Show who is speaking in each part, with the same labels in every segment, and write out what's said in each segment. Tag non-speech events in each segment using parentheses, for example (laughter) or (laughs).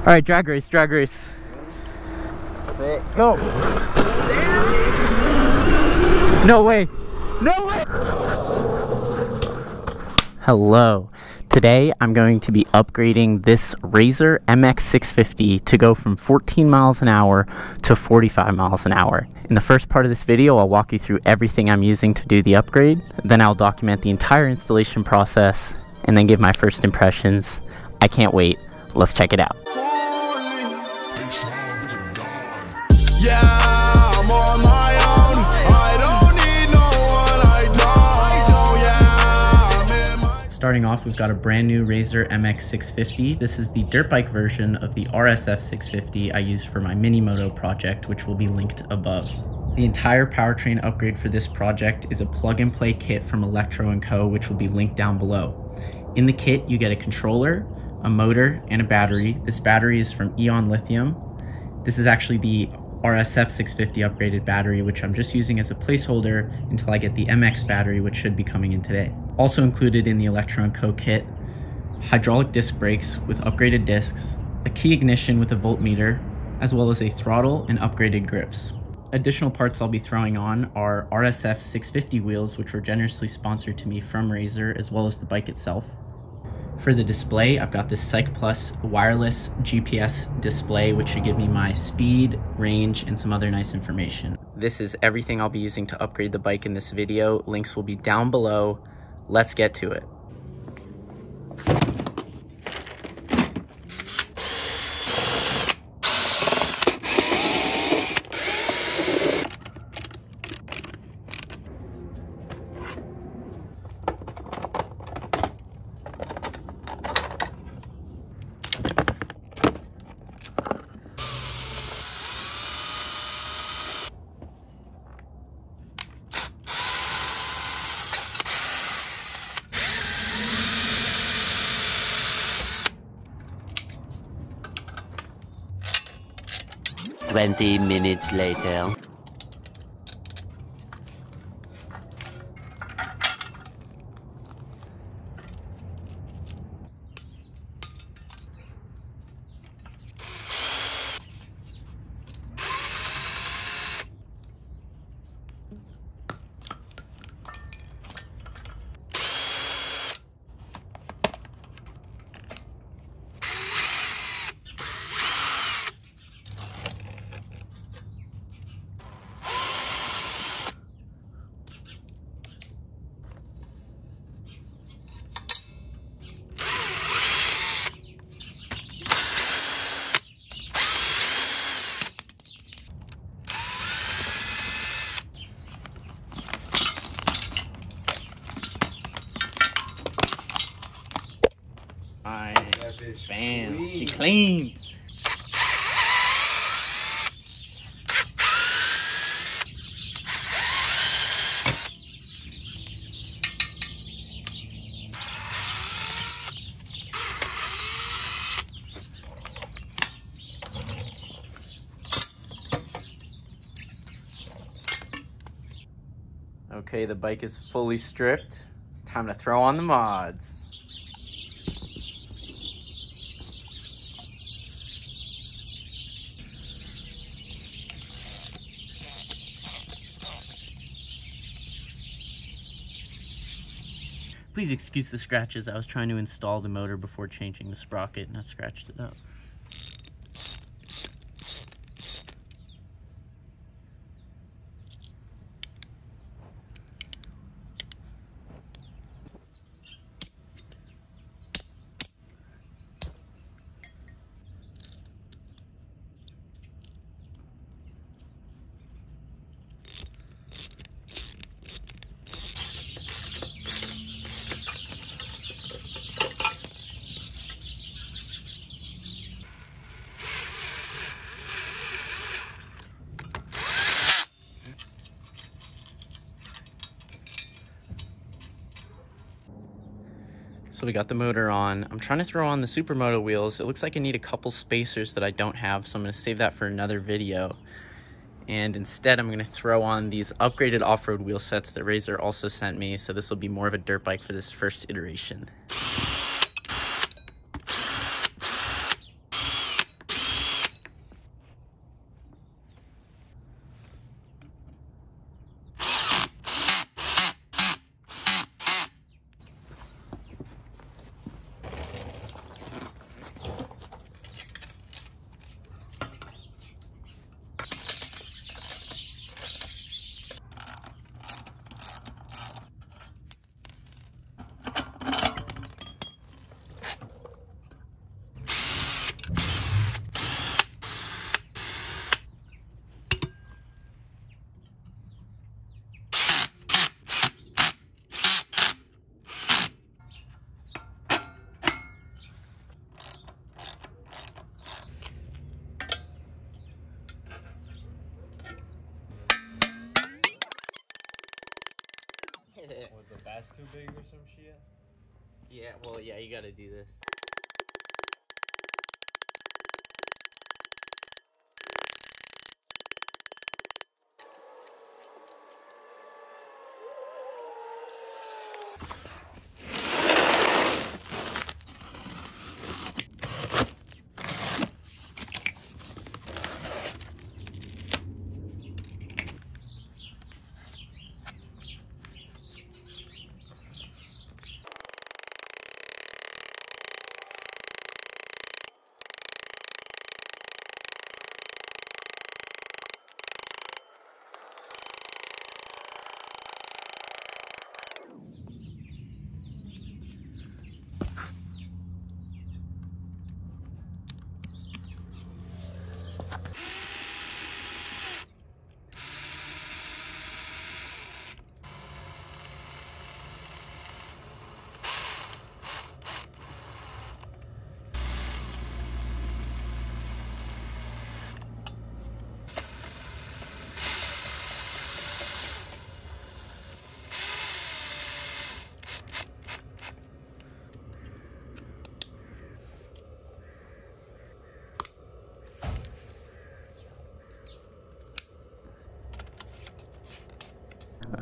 Speaker 1: All right, drag race, drag race.
Speaker 2: Sit, go.
Speaker 1: No way. No way. Hello. Today I'm going to be upgrading this Razor MX650 to go from 14 miles an hour to 45 miles an hour. In the first part of this video, I'll walk you through everything I'm using to do the upgrade. Then I'll document the entire installation process and then give my first impressions. I can't wait. Let's check it out. Starting off, we've got a brand new Razor MX650. This is the dirt bike version of the RSF 650 I used for my mini moto project, which will be linked above. The entire powertrain upgrade for this project is a plug and play kit from Electro & Co, which will be linked down below. In the kit, you get a controller, a motor, and a battery. This battery is from Eon Lithium. This is actually the RSF 650 upgraded battery, which I'm just using as a placeholder until I get the MX battery, which should be coming in today. Also included in the Electro & Co kit, hydraulic disc brakes with upgraded discs, a key ignition with a voltmeter, as well as a throttle and upgraded grips. Additional parts I'll be throwing on are RSF 650 wheels, which were generously sponsored to me from Razor, as well as the bike itself. For the display, I've got this Cyc Plus wireless GPS display, which should give me my speed, range, and some other nice information. This is everything I'll be using to upgrade the bike in this video. Links will be down below. Let's get to it.
Speaker 3: Twenty minutes later.
Speaker 1: Nice. Bam. She clean. Okay, the bike is fully stripped. Time to throw on the mods. Please excuse the scratches. I was trying to install the motor before changing the sprocket and I scratched it up. So we got the motor on. I'm trying to throw on the Supermoto wheels. It looks like I need a couple spacers that I don't have, so I'm going to save that for another video. And instead, I'm going to throw on these upgraded off-road wheel sets that Razor also sent me, so this will be more of a dirt bike for this first iteration.
Speaker 2: it. With the bass too big or some shit?
Speaker 1: Yeah, well, yeah, you gotta do this.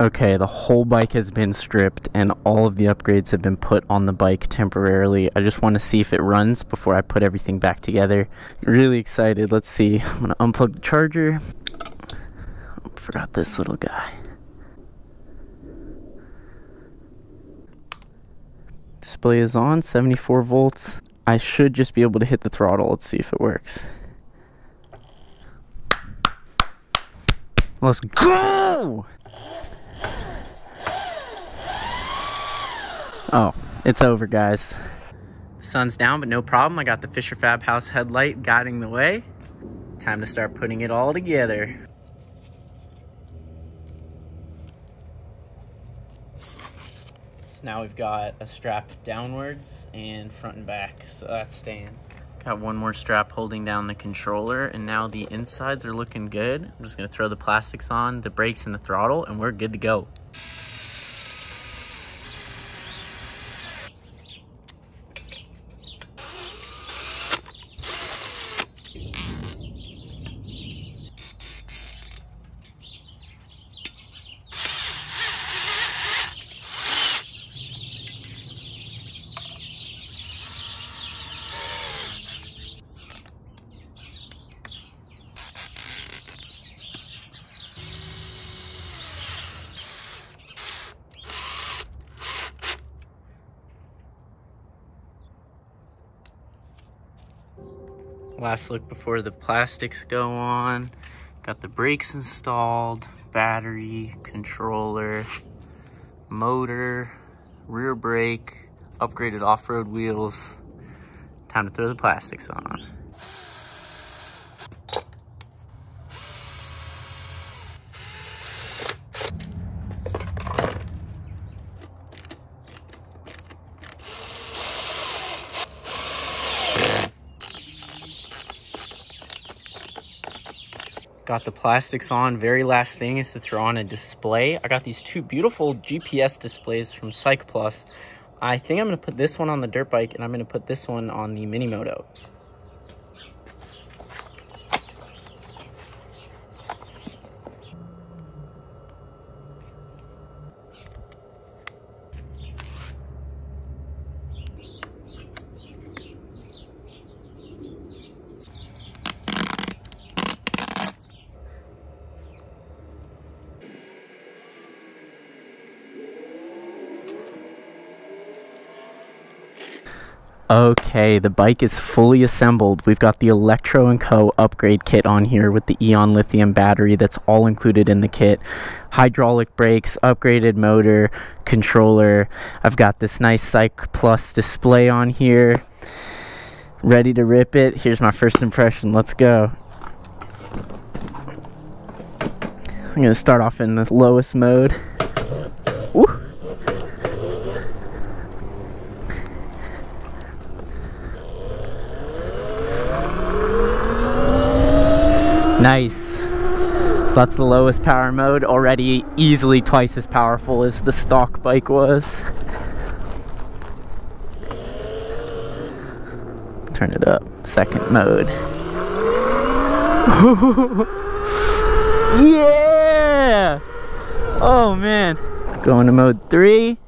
Speaker 1: Okay, the whole bike has been stripped and all of the upgrades have been put on the bike temporarily. I just want to see if it runs before I put everything back together. Really excited. Let's see. I'm going to unplug the charger. Oh, forgot this little guy. Display is on, 74 volts. I should just be able to hit the throttle. Let's see if it works. Let's go! Oh, it's over, guys. The sun's down, but no problem. I got the Fisher Fab House headlight guiding the way. Time to start putting it all together. So now we've got a strap downwards and front and back, so that's staying. Got one more strap holding down the controller, and now the insides are looking good. I'm just gonna throw the plastics on, the brakes and the throttle, and we're good to go. Last look before the plastics go on. Got the brakes installed, battery, controller, motor, rear brake, upgraded off-road wheels. Time to throw the plastics on. Got the plastics on. Very last thing is to throw on a display. I got these two beautiful GPS displays from Cyc Plus. I think I'm going to put this one on the dirt bike and I'm going to put this one on the mini Okay, the bike is fully assembled. We've got the Electro & Co. upgrade kit on here with the Eon lithium battery that's all included in the kit. Hydraulic brakes, upgraded motor, controller. I've got this nice Cyc Plus display on here. Ready to rip it. Here's my first impression. Let's go. I'm going to start off in the lowest mode. Nice. So that's the lowest power mode, already easily twice as powerful as the stock bike was. Turn it up, second mode. (laughs) yeah! Oh man. Going to mode three.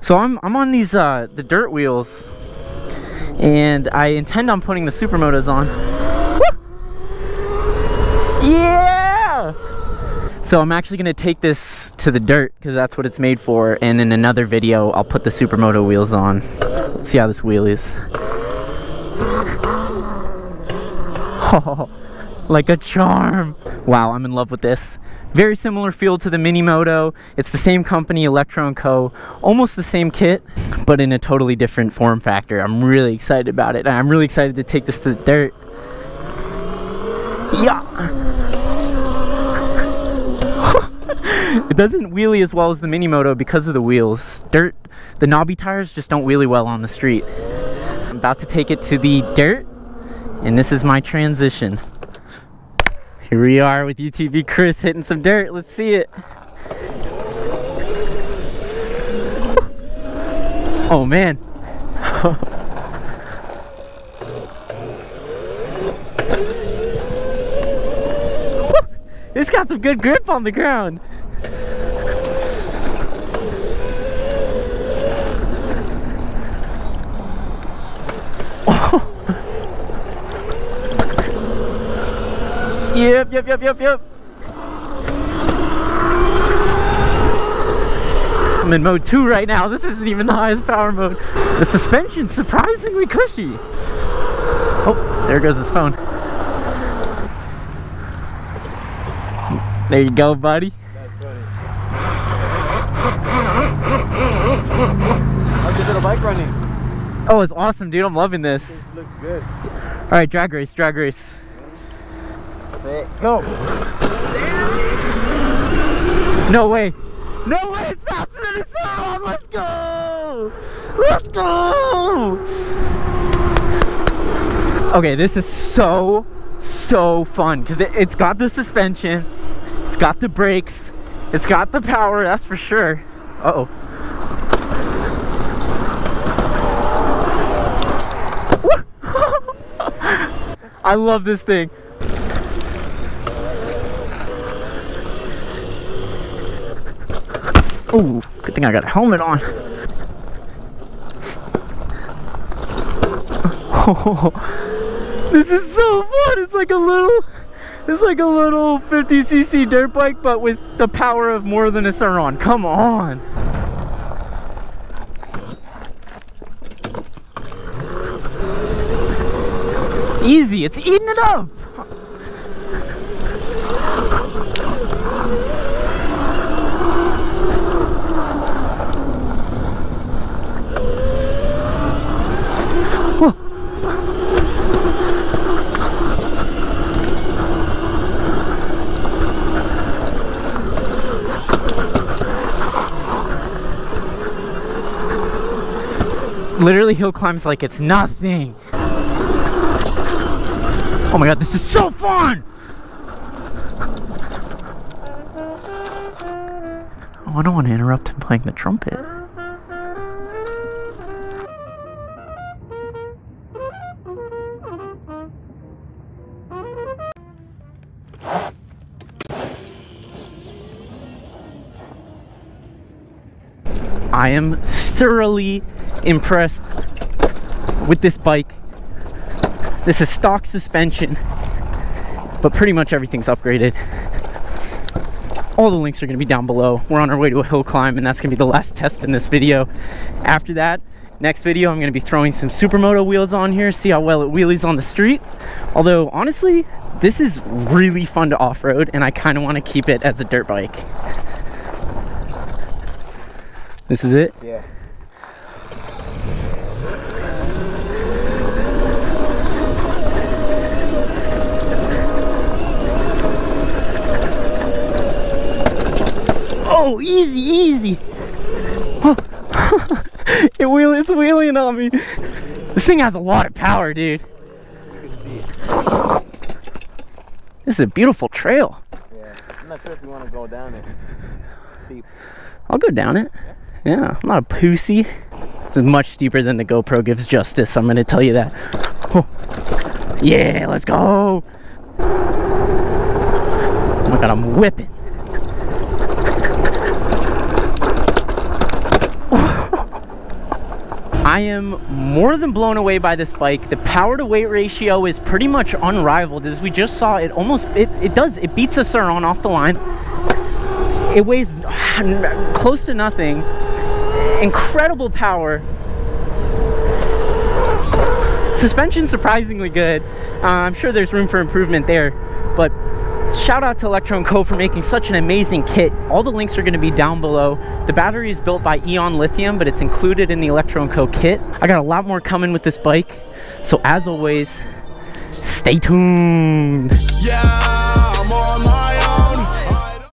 Speaker 1: So I'm, I'm on these, uh, the dirt wheels and I intend on putting the supermotos on. Yeah! So I'm actually gonna take this to the dirt because that's what it's made for. And in another video, I'll put the supermoto wheels on. Let's see how this wheel is. Oh, (laughs) like a charm. Wow, I'm in love with this. Very similar feel to the Mini Moto. It's the same company, Electro & Co. Almost the same kit, but in a totally different form factor. I'm really excited about it. I'm really excited to take this to the dirt. Yeah. (laughs) it doesn't wheelie as well as the Mini Moto because of the wheels. Dirt, the knobby tires just don't wheelie well on the street. I'm about to take it to the dirt, and this is my transition. Here we are with UTV Chris hitting some dirt. Let's see it. Oh man. (laughs) it's got some good grip on the ground. Yep, yep, yep, yep, yep. I'm in mode 2 right now. This isn't even the highest power mode. The suspension's surprisingly cushy. Oh, there goes his phone. There you go, buddy.
Speaker 2: How's your little bike running?
Speaker 1: Oh, it's awesome, dude. I'm loving this.
Speaker 2: Looks good.
Speaker 1: All right, drag race, drag race.
Speaker 2: Set, go.
Speaker 1: No way. No way, it's faster than a sound. Let's go. Let's go. Okay, this is so, so fun because it, it's got the suspension, it's got the brakes, it's got the power, that's for sure. Uh-oh. (laughs) I love this thing. Oh, good thing I got a helmet on. Oh, (laughs) this is so fun. It's like a little, it's like a little 50cc dirt bike, but with the power of more than a Sur-Ron. Come on. Easy, it's eating it up. Literally hill climbs like it's nothing. Oh my god, this is so fun! Oh, I don't want to interrupt him playing the trumpet. I am thoroughly impressed with this bike. This is stock suspension, but pretty much everything's upgraded. All the links are going to be down below. We're on our way to a hill climb, and that's going to be the last (laughs) test in this video. After that, next video, I'm going to be throwing some Supermoto wheels on here, see how well it wheelies on the street. Although, honestly, this is really fun to off-road, and I kind of want to keep it as a dirt bike. This is it?
Speaker 2: Yeah.
Speaker 1: Oh, easy, easy. (laughs) It wheel, it's wheeling on me. This thing has a lot of power, dude. This is a beautiful trail.
Speaker 2: Yeah. I'm not sure if you want to go down it. Steep.
Speaker 1: I'll go down it. Yeah, I'm not a pussy. This is much steeper than the GoPro gives justice. I'm gonna tell you that. Oh. (laughs) Yeah, let's go. Oh my god, I'm whipping. I am more than blown away by this bike. The power to weight ratio is pretty much unrivaled. As we just saw, it almost, it, it does, it beats a Sur-Ron off the line. It weighs (sighs) close to nothing. Incredible power. Suspension surprisingly good. Uh, I'm sure there's room for improvement there, but shout out to Electro & Co for making such an amazing kit. All the links are going to be down below. The battery is built by Eon Lithium, but it's included in the Electro & Co kit. I got a lot more coming with this bike. So as always, stay tuned.
Speaker 4: Yeah.